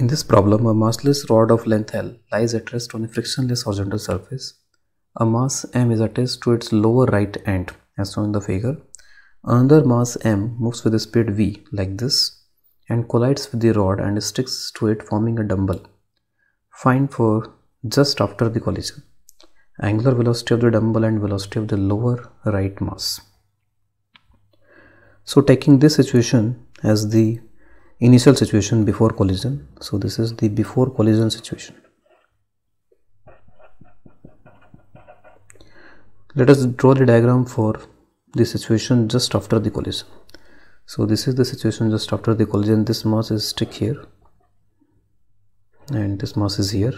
In this problem, a massless rod of length L lies at rest on a frictionless horizontal surface. A mass m is attached to its lower right end as shown in the figure. Another mass m moves with a speed v like this and collides with the rod and sticks to it forming a dumbbell. Find for just after the collision angular velocity of the dumbbell and velocity of the lower right mass. So taking this situation as the initial situation before collision. So this is the before collision situation. Let us draw the diagram for the situation just after the collision. So this is the situation just after the collision. This mass is stick here and this mass is here.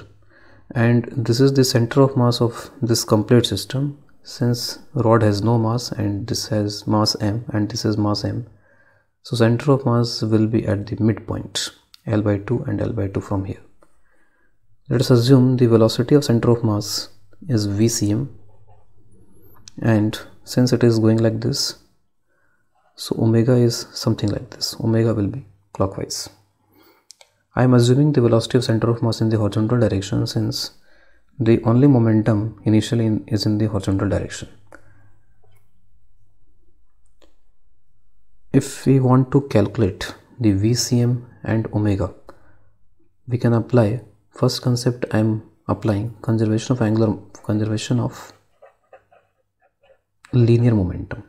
And this is the center of mass of this complete system. Since rod has no mass and this has mass m and this is mass m so center of mass will be at the midpoint L by 2 and L by 2 from here. Let us assume the velocity of center of mass is VCM. And since it is going like this so omega is something like this. Omega will be clockwise. I am assuming the velocity of center of mass in the horizontal direction since the only momentum initially in, is in the horizontal direction if we want to calculate the VCM and omega we can apply first concept I am applying conservation of angular conservation of linear momentum.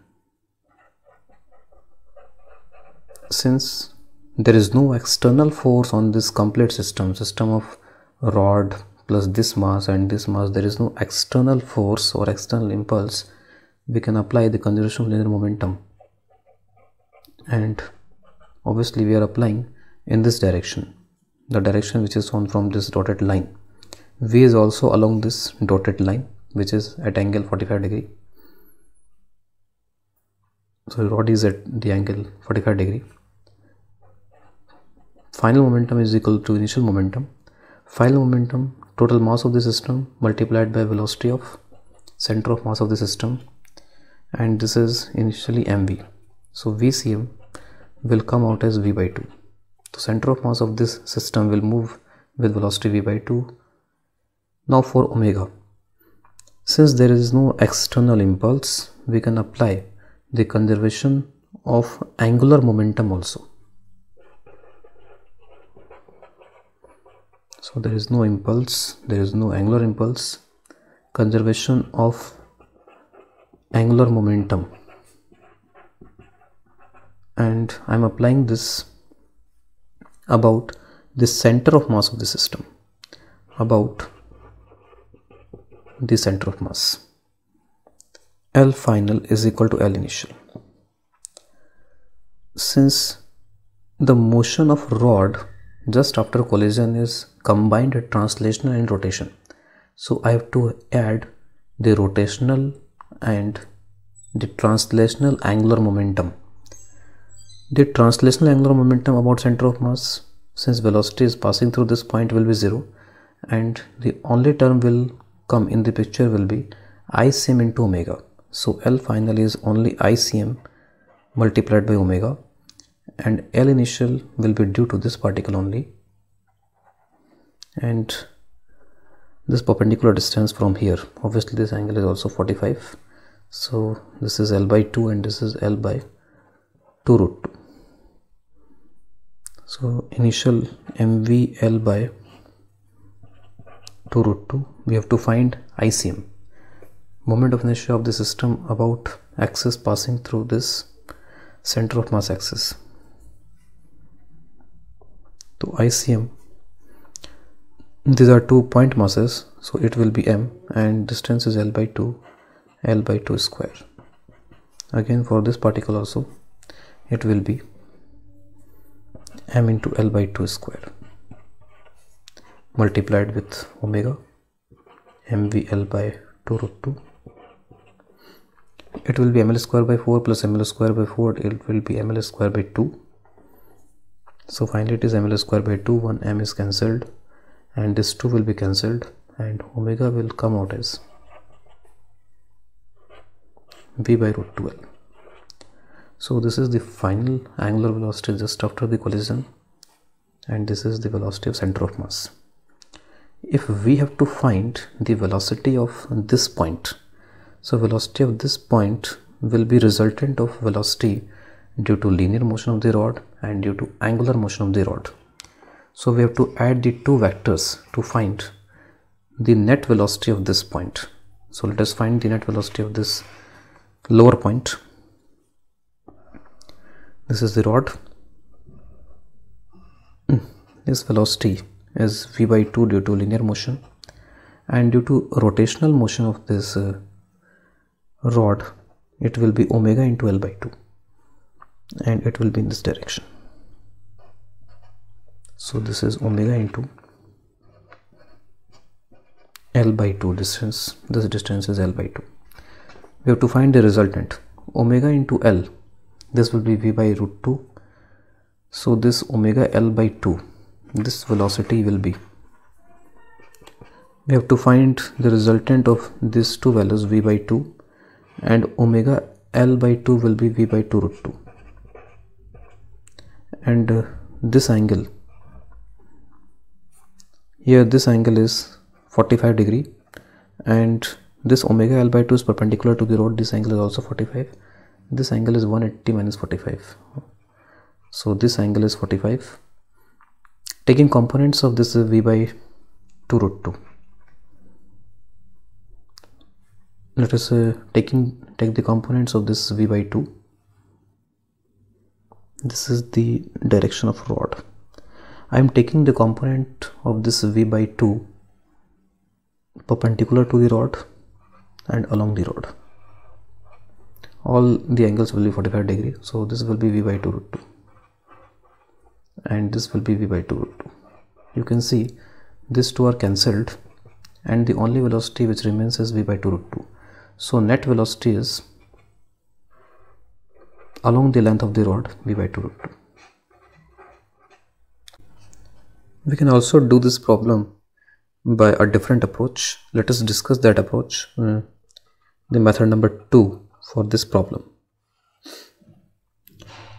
Since there is no external force on this complete system system of rod plus this mass and this mass there is no external force or external impulse we can apply the conservation of linear momentum and obviously we are applying in this direction the direction which is shown from this dotted line. V is also along this dotted line which is at angle 45 degree. So rod is at the angle 45 degree? Final momentum is equal to initial momentum. Final momentum total mass of the system multiplied by velocity of center of mass of the system. And this is initially mv so VCM will come out as V by 2. The center of mass of this system will move with velocity V by 2. Now for omega. Since there is no external impulse, we can apply the conservation of angular momentum also. So there is no impulse, there is no angular impulse, conservation of angular momentum and I'm applying this about the center of mass of the system about the center of mass. L final is equal to L initial. Since the motion of rod just after collision is combined translational and rotation so I have to add the rotational and the translational angular momentum the translational angular momentum about center of mass since velocity is passing through this point will be 0 and the only term will come in the picture will be ICM into omega. So L final is only ICM multiplied by omega and L initial will be due to this particle only and this perpendicular distance from here obviously this angle is also 45 so this is L by 2 and this is L by 2 root 2 so initial mvl by 2 root 2 we have to find ICM moment of inertia of the system about axis passing through this center of mass axis. To ICM these are two point masses so it will be m and distance is l by 2 l by 2 square. Again for this particle also it will be m into L by 2 square multiplied with omega mvl by 2 root 2 it will be ml square by 4 plus ml square by 4 it will be ml square by 2 so finally it is ml square by 2 1 m is cancelled and this 2 will be cancelled and omega will come out as v by root 12 so this is the final angular velocity just after the collision and this is the velocity of center of mass. If we have to find the velocity of this point so velocity of this point will be resultant of velocity due to linear motion of the rod and due to angular motion of the rod. So we have to add the two vectors to find the net velocity of this point. So let us find the net velocity of this lower point this is the rod. This velocity is v by 2 due to linear motion and due to rotational motion of this uh, rod it will be omega into L by 2 and it will be in this direction. So this is omega into L by 2 distance. This distance is L by 2 we have to find the resultant. Omega into L this will be v by root 2 so this omega L by 2 this velocity will be. We have to find the resultant of these two values v by 2 and omega L by 2 will be v by 2 root 2 and uh, this angle here this angle is 45 degree and this omega L by 2 is perpendicular to the rod this angle is also 45 this angle is 180 minus 45 so this angle is 45 taking components of this v by 2 root 2 let us uh, taking take the components of this v by 2 this is the direction of rod. I am taking the component of this v by 2 perpendicular to the rod and along the rod all the angles will be 45 degree. So this will be v by 2 root 2 and this will be v by 2 root 2 you can see these two are cancelled and the only velocity which remains is v by 2 root 2 so net velocity is along the length of the rod v by 2 root 2. We can also do this problem by a different approach. Let us discuss that approach, uh, the method number 2 for this problem.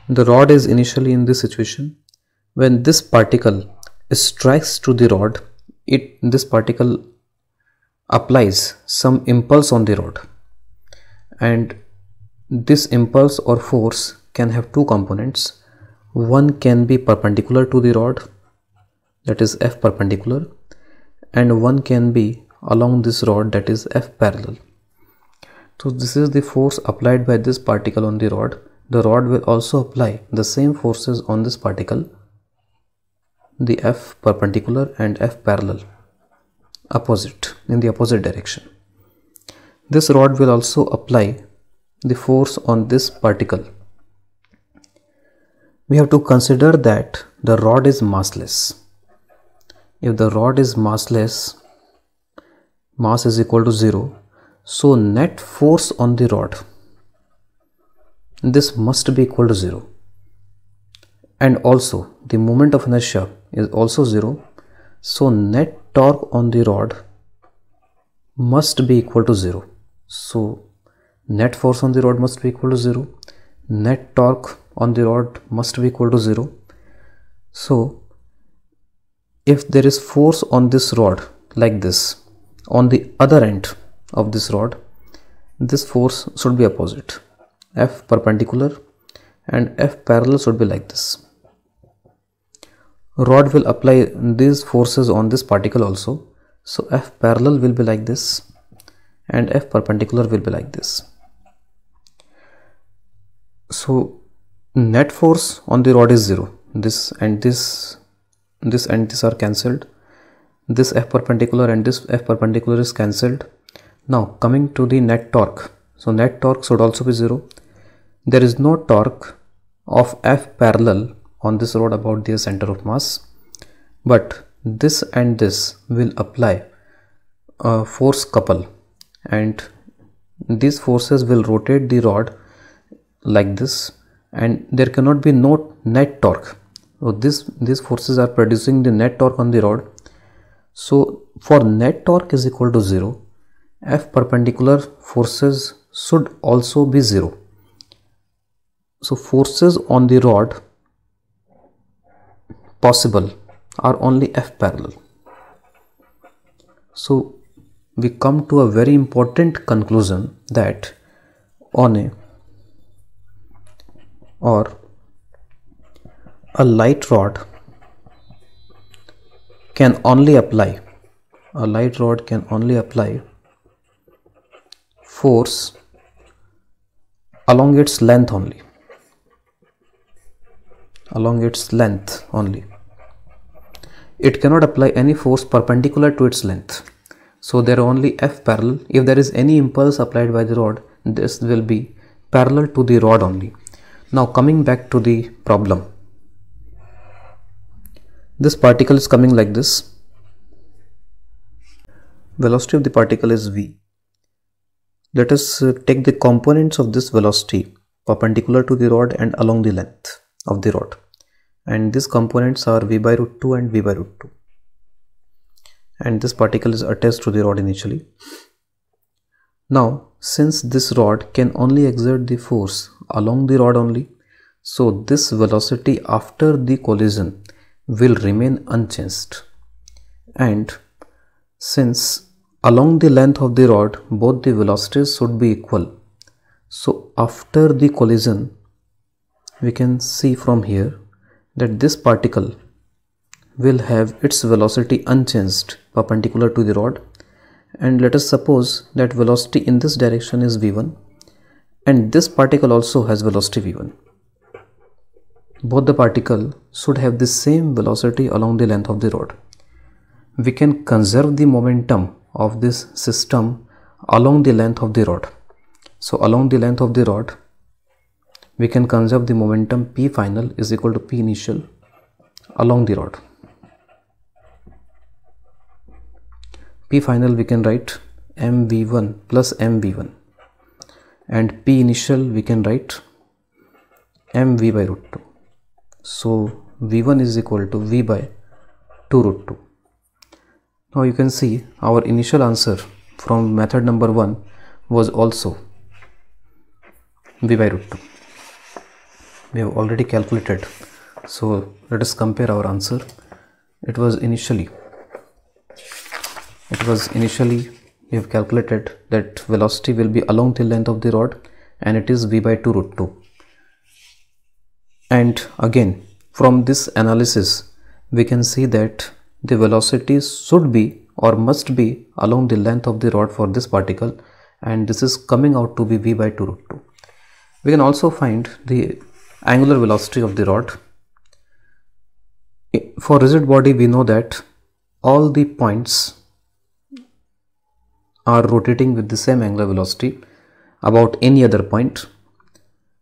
The rod is initially in this situation. When this particle strikes to the rod, it this particle applies some impulse on the rod and this impulse or force can have two components one can be perpendicular to the rod that is f perpendicular and one can be along this rod that is f parallel so this is the force applied by this particle on the rod the rod will also apply the same forces on this particle the f perpendicular and f parallel opposite in the opposite direction this rod will also apply the force on this particle. We have to consider that the rod is massless. If the rod is massless, mass is equal to 0, so net force on the rod, this must be equal to 0. And also the moment of inertia is also 0, so net torque on the rod must be equal to 0. So net force on the rod must be equal to 0. Net torque on the rod must be equal to 0. So if there is force on this rod like this on the other end of this rod this force should be opposite. F perpendicular and f parallel should be like this. Rod will apply these forces on this particle also. So f parallel will be like this and f perpendicular will be like this. So net force on the rod is 0 this and this this and this are cancelled. This f perpendicular and this f perpendicular is cancelled now coming to the net torque. So net torque should also be 0 there is no torque of f parallel on this rod about the center of mass. But this and this will apply a force couple. And these forces will rotate the rod like this. And there cannot be no net torque. So this these forces are producing the net torque on the rod. So for net torque is equal to 0 f perpendicular forces should also be 0 so forces on the rod possible are only f parallel. So we come to a very important conclusion that on a or a light rod can only apply a light rod can only apply force along its length only. Along its length only. It cannot apply any force perpendicular to its length. So there are only f parallel. If there is any impulse applied by the rod this will be parallel to the rod only. Now coming back to the problem. This particle is coming like this. Velocity of the particle is v let us uh, take the components of this velocity perpendicular to the rod and along the length of the rod. And these components are v by root 2 and v by root 2 and this particle is attached to the rod initially. Now since this rod can only exert the force along the rod only so this velocity after the collision will remain unchanged. And since along the length of the rod both the velocities should be equal. So after the collision we can see from here that this particle will have its velocity unchanged perpendicular to the rod. And let us suppose that velocity in this direction is v1 and this particle also has velocity v1 both the particle should have the same velocity along the length of the rod. We can conserve the momentum of this system along the length of the rod. So along the length of the rod we can conserve the momentum p final is equal to p initial along the rod. P final we can write mv1 plus mv1 and p initial we can write mv by root 2 so v1 is equal to v by 2 root 2 now you can see our initial answer from method number 1 was also v by root 2 we have already calculated. So let us compare our answer. It was initially it was initially we have calculated that velocity will be along the length of the rod and it is v by 2 root 2 and again from this analysis we can see that the velocity should be or must be along the length of the rod for this particle and this is coming out to be v by 2 root 2 we can also find the angular velocity of the rod for rigid body we know that all the points are rotating with the same angular velocity about any other point.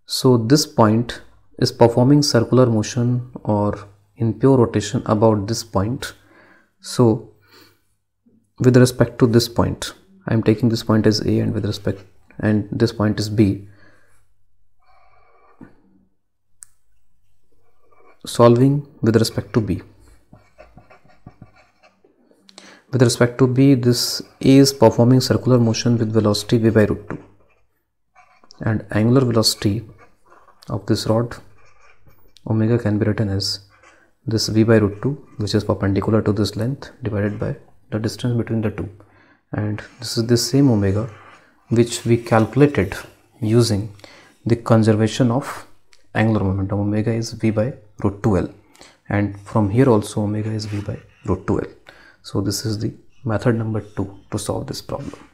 So this point is performing circular motion or in pure rotation about this point. So with respect to this point, I am taking this point as A and with respect and this point is B. Solving with respect to B. With respect to B, this A is performing circular motion with velocity v by root 2 and angular velocity of this rod omega can be written as this v by root 2 which is perpendicular to this length divided by the distance between the two. And this is the same omega which we calculated using the conservation of angular momentum. Omega is v by root 2l and from here also omega is v by root 2l so this is the method number two to solve this problem